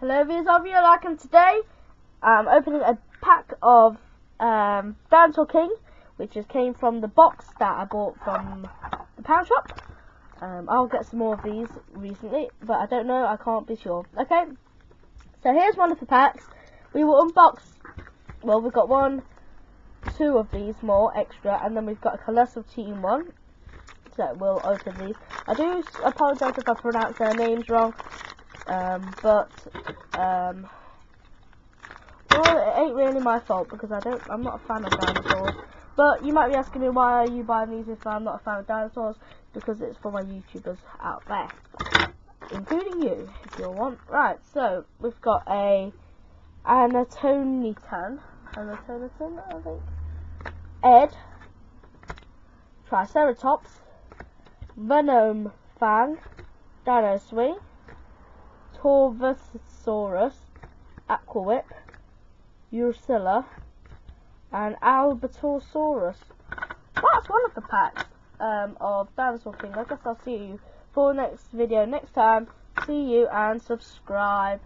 Hello viewers of you like and today I'm opening a pack of um, Dinosaur King which just came from the box that I bought from the pound shop. Um, I'll get some more of these recently but I don't know I can't be sure. Okay so here's one of the packs. We will unbox well we've got one two of these more extra and then we've got a Colossal Team one so we'll open these. I do apologise if I pronounce their names wrong um, but um, well, it ain't really my fault because I don't. I'm not a fan of dinosaurs. But you might be asking me why are you buying these if I'm not a fan of dinosaurs? Because it's for my YouTubers out there, including you, if you want. Right. So we've got a Anatonitan, Anatonitan, I think. Ed, Triceratops, Venom Fang, Dino Swing. Torvosaurus, Aquawhip, Urusilla, and Albertosaurus. That's one of the packs um, of Dinosaur King. I guess I'll see you for next video next time. See you and subscribe.